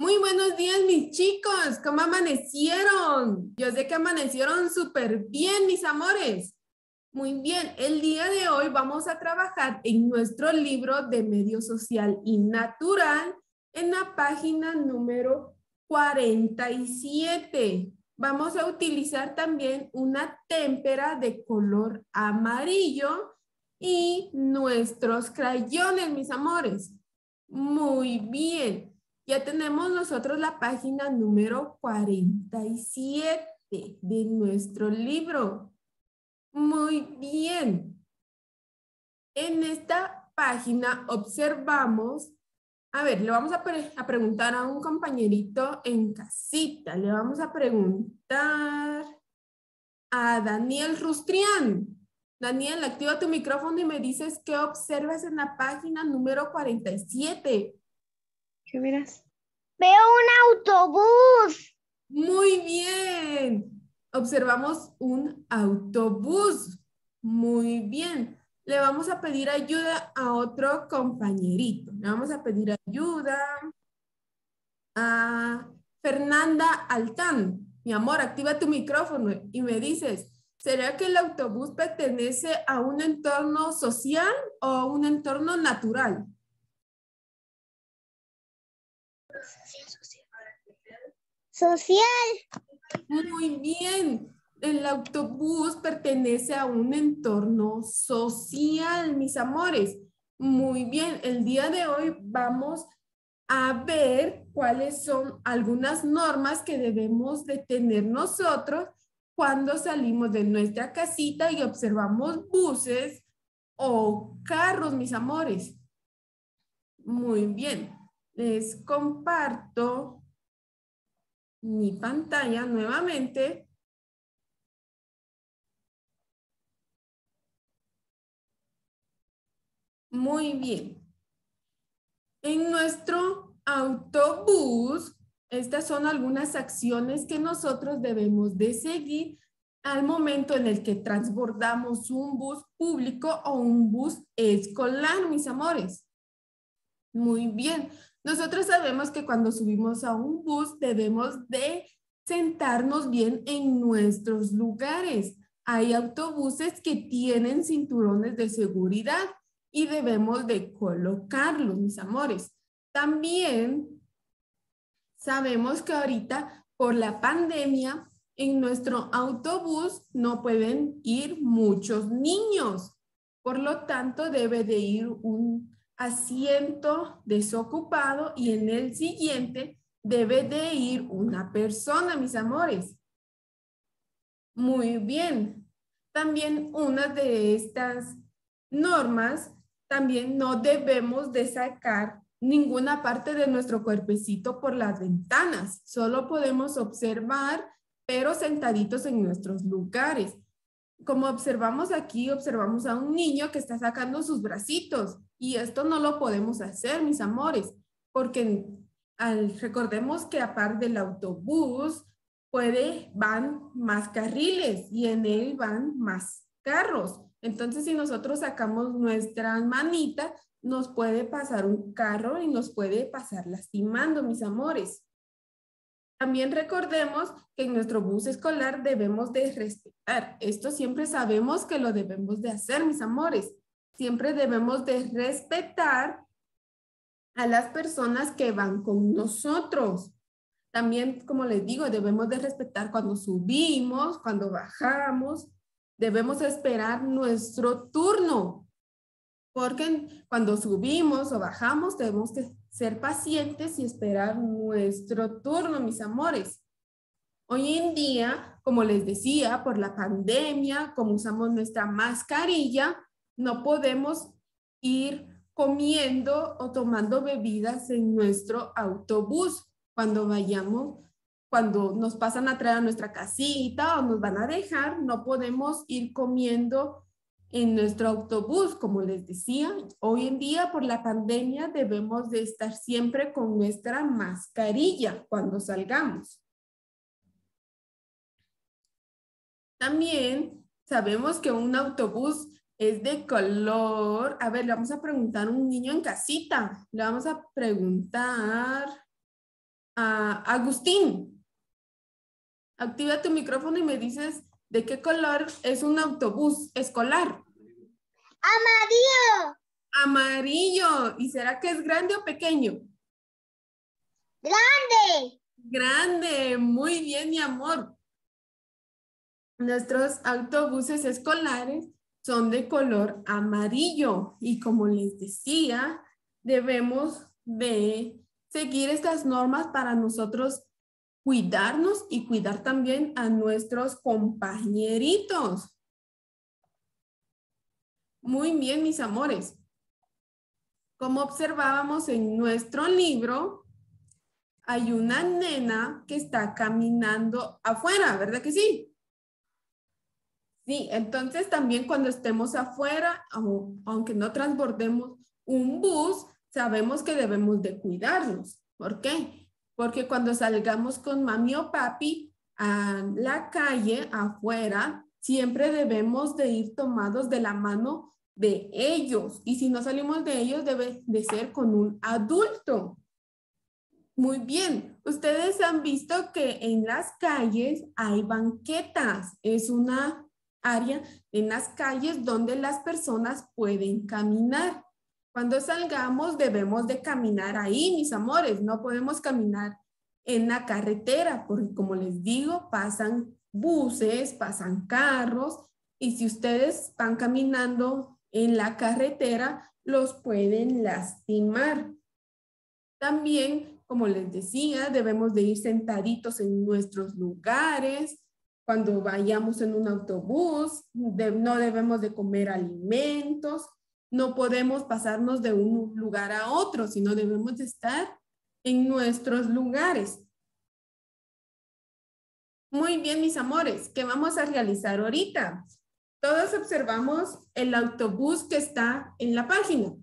Muy buenos días, mis chicos. ¿Cómo amanecieron? Yo sé que amanecieron súper bien, mis amores. Muy bien, el día de hoy vamos a trabajar en nuestro libro de medio social y natural en la página número 47. Vamos a utilizar también una témpera de color amarillo y nuestros crayones, mis amores. Muy bien. Ya tenemos nosotros la página número 47 de nuestro libro. Muy bien. En esta página observamos, a ver, le vamos a, preguntar a un compañerito en casita. Le vamos a preguntar a Daniel Rustrián. Daniel, activa tu micrófono y me dices qué observas en la página número 47. ¿Qué miras? Veo un autobús. Muy bien. Observamos un autobús. Muy bien. Le vamos a pedir ayuda a otro compañerito. Le vamos a pedir ayuda a Fernanda Altán. Mi amor, activa tu micrófono y me dices, ¿será que el autobús pertenece a un entorno social o a un entorno natural? Social. Muy bien. El autobús pertenece a un entorno social, mis amores. Muy bien. El día de hoy vamos a ver cuáles son algunas normas que debemos de tener nosotros cuando salimos de nuestra casita y observamos buses o carros, mis amores. Muy bien les comparto mi pantalla nuevamente. Muy bien. En nuestro autobús, estas son algunas acciones que nosotros debemos de seguir al momento en el que transbordamos un bus público o un bus escolar, mis amores. Muy bien. Nosotros sabemos que cuando subimos a un bus debemos de sentarnos bien en nuestros lugares. Hay autobuses que tienen cinturones de seguridad y debemos de colocarlos, mis amores. También sabemos que ahorita por la pandemia en nuestro autobús no pueden ir muchos niños. Por lo tanto, debe de ir un asiento desocupado y en el siguiente debe de ir una persona, mis amores. Muy bien. También una de estas normas, también no debemos de sacar ninguna parte de nuestro cuerpecito por las ventanas. Solo podemos observar, pero sentaditos en nuestros lugares. Como observamos aquí, observamos a un niño que está sacando sus bracitos y esto no lo podemos hacer, mis amores, porque al, recordemos que aparte del autobús, puede, van más carriles y en él van más carros. Entonces, si nosotros sacamos nuestra manita, nos puede pasar un carro y nos puede pasar lastimando, mis amores. También recordemos que en nuestro bus escolar debemos de respetar. Esto siempre sabemos que lo debemos de hacer, mis amores siempre debemos de respetar a las personas que van con nosotros. También, como les digo, debemos de respetar cuando subimos, cuando bajamos. Debemos esperar nuestro turno. Porque cuando subimos o bajamos, debemos que ser pacientes y esperar nuestro turno, mis amores. Hoy en día, como les decía, por la pandemia, como usamos nuestra mascarilla, no podemos ir comiendo o tomando bebidas en nuestro autobús cuando vayamos, cuando nos pasan a traer a nuestra casita o nos van a dejar, no podemos ir comiendo en nuestro autobús, como les decía, hoy en día por la pandemia debemos de estar siempre con nuestra mascarilla cuando salgamos. También sabemos que un autobús es de color. A ver, le vamos a preguntar a un niño en casita. Le vamos a preguntar a Agustín. Activa tu micrófono y me dices de qué color es un autobús escolar. Amarillo. Amarillo. ¿Y será que es grande o pequeño? Grande. Grande. Muy bien, mi amor. Nuestros autobuses escolares son de color amarillo y como les decía, debemos de seguir estas normas para nosotros cuidarnos y cuidar también a nuestros compañeritos. Muy bien, mis amores. Como observábamos en nuestro libro, hay una nena que está caminando afuera, ¿verdad que sí? Sí, entonces también cuando estemos afuera, aunque no transbordemos un bus, sabemos que debemos de cuidarnos. ¿Por qué? Porque cuando salgamos con mami o papi a la calle, afuera, siempre debemos de ir tomados de la mano de ellos. Y si no salimos de ellos, debe de ser con un adulto. Muy bien. Ustedes han visto que en las calles hay banquetas. Es una área en las calles donde las personas pueden caminar. Cuando salgamos debemos de caminar ahí, mis amores, no podemos caminar en la carretera porque como les digo, pasan buses, pasan carros y si ustedes van caminando en la carretera, los pueden lastimar. También, como les decía, debemos de ir sentaditos en nuestros lugares, cuando vayamos en un autobús, no debemos de comer alimentos, no podemos pasarnos de un lugar a otro, sino debemos de estar en nuestros lugares. Muy bien, mis amores, ¿qué vamos a realizar ahorita? Todos observamos el autobús que está en la página.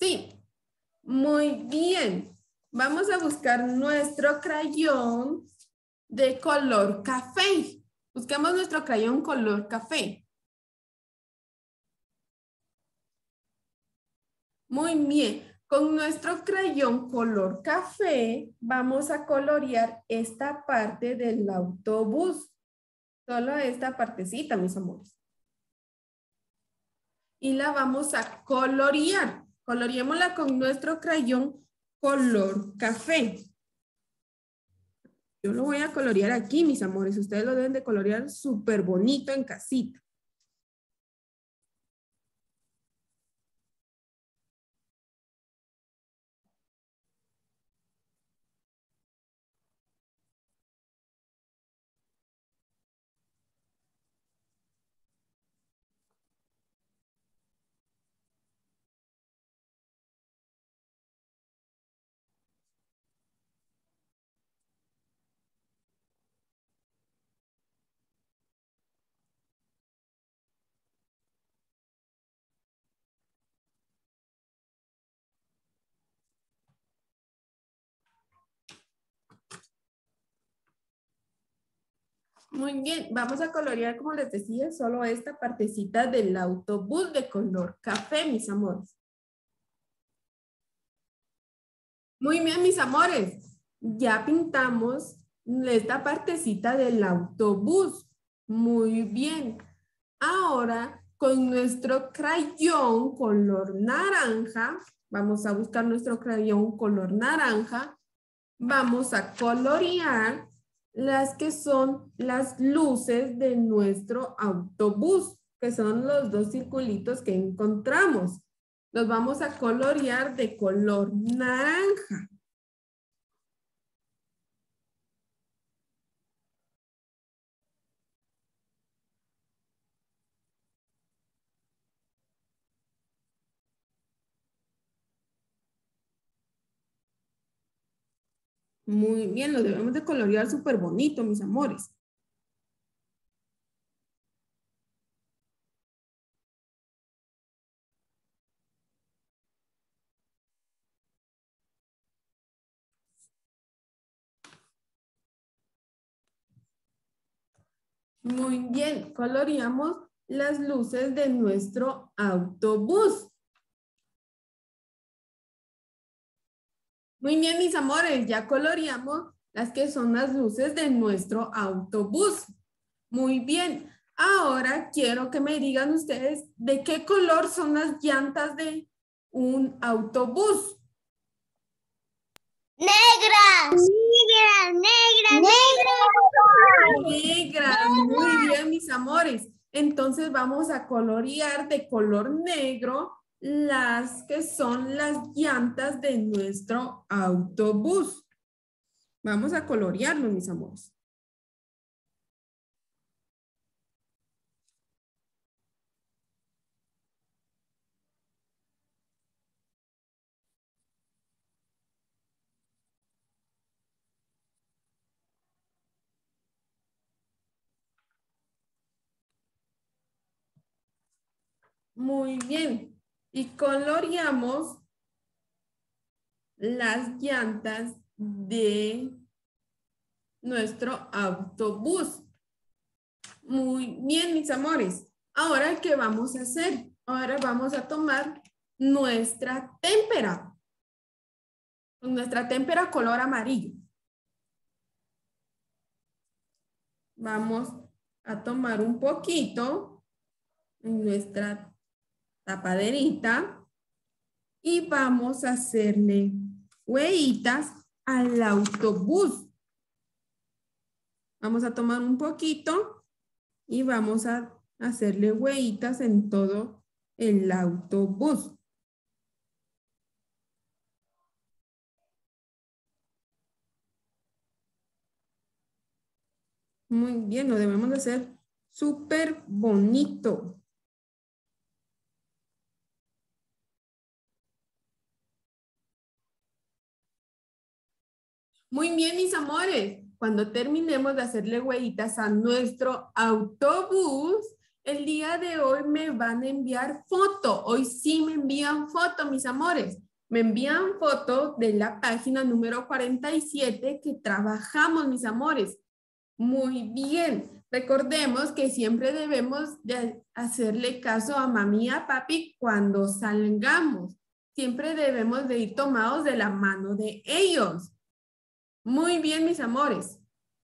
Sí, muy bien. Vamos a buscar nuestro crayón de color café. Busquemos nuestro crayón color café. Muy bien. Con nuestro crayón color café vamos a colorear esta parte del autobús. Solo esta partecita, mis amores. Y la vamos a colorear. Coloreémosla con nuestro crayón color café. Yo lo voy a colorear aquí, mis amores. Ustedes lo deben de colorear súper bonito en casita. Muy bien, vamos a colorear, como les decía, solo esta partecita del autobús de color café, mis amores. Muy bien, mis amores. Ya pintamos esta partecita del autobús. Muy bien. Ahora, con nuestro crayón color naranja, vamos a buscar nuestro crayón color naranja, vamos a colorear las que son las luces de nuestro autobús, que son los dos circulitos que encontramos. Los vamos a colorear de color naranja. Muy bien, lo debemos de colorear súper bonito, mis amores. Muy bien, coloreamos las luces de nuestro autobús. Muy bien, mis amores, ya coloreamos las que son las luces de nuestro autobús. Muy bien. Ahora quiero que me digan ustedes de qué color son las llantas de un autobús. Negras. Negras, negras, Negras, muy bien, mis amores. Entonces vamos a colorear de color negro las que son las llantas de nuestro autobús. Vamos a colorearlo, mis amores. Muy bien. Y coloreamos las llantas de nuestro autobús. Muy bien, mis amores. Ahora, ¿qué vamos a hacer? Ahora vamos a tomar nuestra témpera. Nuestra témpera color amarillo. Vamos a tomar un poquito en nuestra tapaderita y vamos a hacerle huellitas al autobús. Vamos a tomar un poquito y vamos a hacerle huellitas en todo el autobús. Muy bien, lo debemos de hacer súper bonito. Muy bien, mis amores. Cuando terminemos de hacerle huellitas a nuestro autobús, el día de hoy me van a enviar foto. Hoy sí me envían foto, mis amores. Me envían foto de la página número 47 que trabajamos, mis amores. Muy bien. Recordemos que siempre debemos de hacerle caso a mami y a papi cuando salgamos. Siempre debemos de ir tomados de la mano de ellos. Muy bien, mis amores.